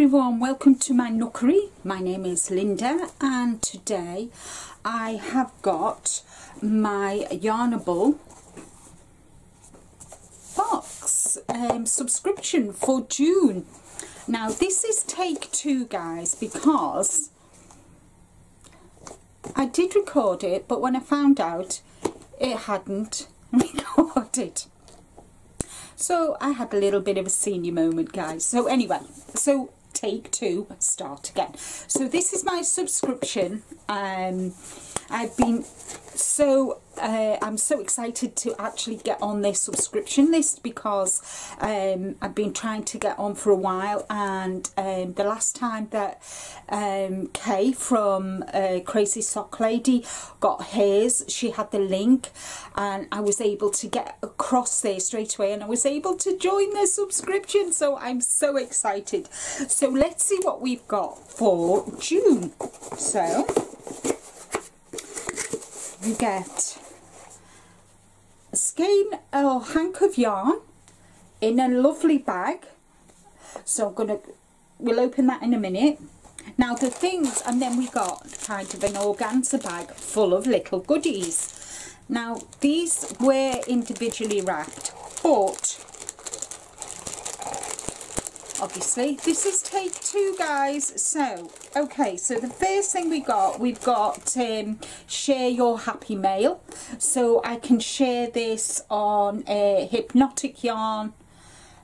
everyone, welcome to my nookery. My name is Linda and today I have got my Yarnable box um, subscription for June. Now this is take two guys because I did record it but when I found out it hadn't recorded. So I had a little bit of a senior moment, guys. So anyway, so take two, start again. So this is my subscription. Um, I've been so uh, I'm so excited to actually get on this subscription list because um, I've been trying to get on for a while and um, the last time that um, Kay from uh, Crazy Sock Lady got hers she had the link and I was able to get across there straight away and I was able to join the subscription. So I'm so excited. So let's see what we've got for June. So you get skein or hank of yarn in a lovely bag. So I'm gonna we'll open that in a minute. Now the things and then we got kind of an organza bag full of little goodies. Now these were individually wrapped but obviously. This is take two guys. So okay so the first thing we got we've got um, share your happy mail. So I can share this on a hypnotic yarn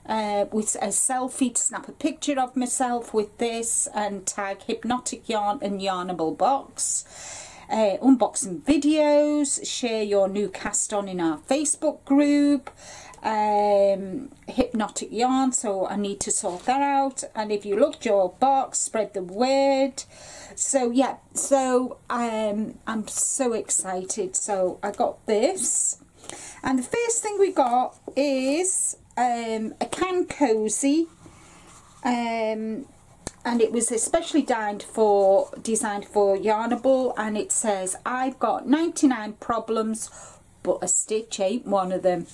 uh, with a selfie to snap a picture of myself with this and tag hypnotic yarn and yarnable box. Uh, unboxing videos share your new cast on in our Facebook group um, hypnotic yarn so I need to sort that out. And if you looked your box spread the word. So yeah so um, I'm so excited. So I got this. And the first thing we got is um, a can cozy. Um, and it was especially designed for designed for Yarnable. And it says I've got 99 problems but a stitch ain't one of them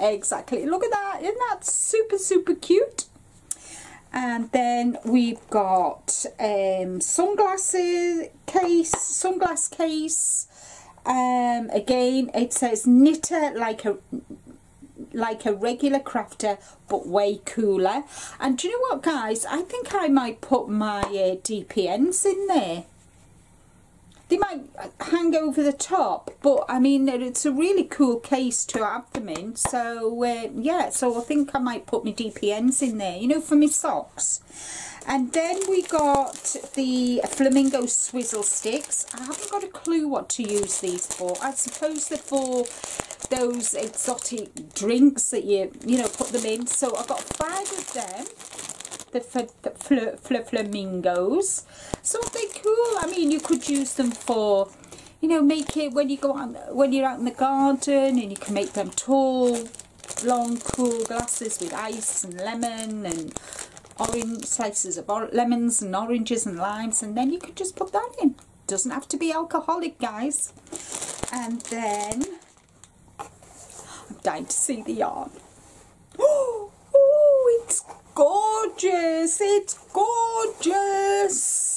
Exactly. Look at that. Isn't that super, super cute? And then we've got um, sunglasses case, sunglass case. Um, again, it says knitter like a like a regular crafter but way cooler and do you know what guys I think I might put my uh, DPNs in there they might hang over the top but I mean it's a really cool case to have them in so uh, yeah so I think I might put my DPNs in there you know for my socks. And then we got the flamingo swizzle sticks. I haven't got a clue what to use these for. I suppose they're for those exotic drinks that you you know put them in. So I've got five of them. The, the fl fl flamingos. So they cool. I mean, you could use them for, you know, make it when you go out, when you're out in the garden and you can make them tall, long, cool glasses with ice and lemon and orange slices of lemons and oranges and limes and then you could just put that in. Doesn't have to be alcoholic, guys. And then I'm dying to see the yarn. Oh, it's gorgeous. It's gorgeous.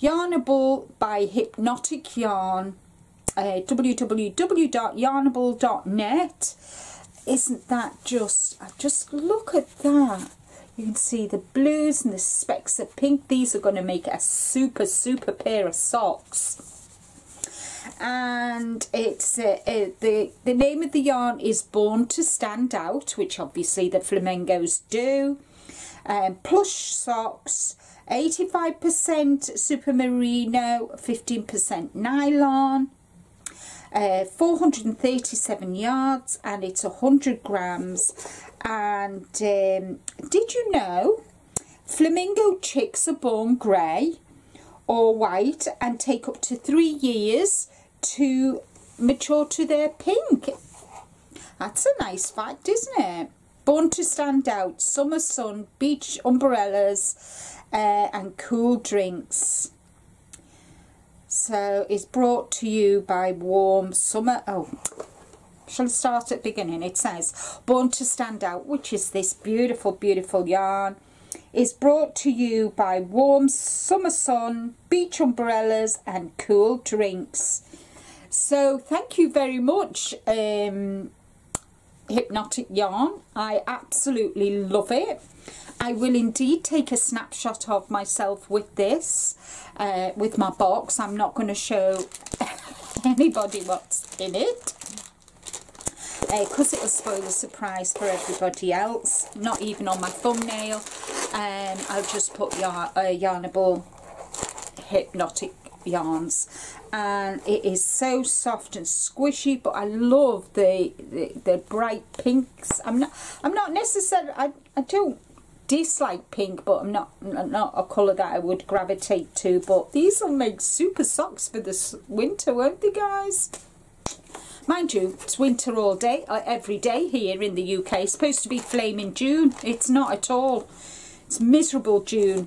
Yarnable by Hypnotic Yarn. Uh, www.yarnable.net. Isn't that just, just look at that. You can see the blues and the specks of pink. These are going to make a super, super pair of socks and it's uh, uh, the the name of the yarn is Born to Stand Out, which obviously the flamingos do. Um, plush socks, 85% super merino, 15% nylon. Uh, 437 yards and it's 100 grams and um, did you know flamingo chicks are born grey or white and take up to three years to mature to their pink. That's a nice fact, isn't it? Born to stand out, summer sun, beach umbrellas uh, and cool drinks. So it's brought to you by Warm Summer. Oh, shall I start at the beginning? It says Born to Stand Out, which is this beautiful, beautiful yarn. is brought to you by warm summer sun, beach umbrellas and cool drinks. So thank you very much, um, Hypnotic Yarn. I absolutely love it. I will indeed take a snapshot of myself with this, uh, with my box. I'm not going to show anybody what's in it because uh, it will spoil the surprise for everybody else not even on my thumbnail um, I'll just put yarn, uh, Yarnable hypnotic yarns and it is so soft and squishy but I love the, the, the bright pinks I'm not I'm not necessarily I, I don't dislike pink but I'm not not a colour that I would gravitate to but these will make super socks for this winter won't they guys Mind you, it's winter all day, uh, every day here in the UK. It's supposed to be flaming June. It's not at all. It's miserable June.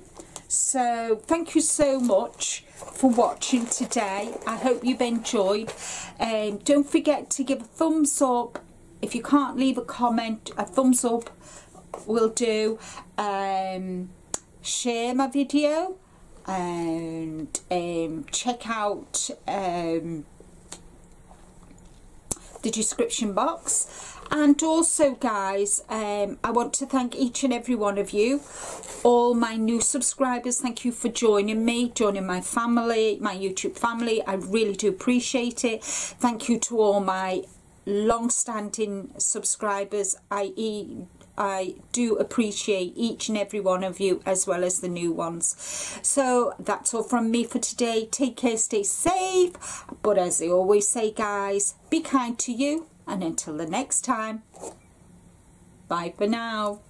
So thank you so much for watching today. I hope you've enjoyed. Um, don't forget to give a thumbs up. If you can't leave a comment, a thumbs up will do. Um, share my video and um, check out um, the description box and also guys um, I want to thank each and every one of you all my new subscribers thank you for joining me joining my family my YouTube family I really do appreciate it thank you to all my long-standing subscribers i.e. I do appreciate each and every one of you as well as the new ones. So that's all from me for today. Take care, stay safe. But as I always say, guys, be kind to you. And until the next time, bye for now.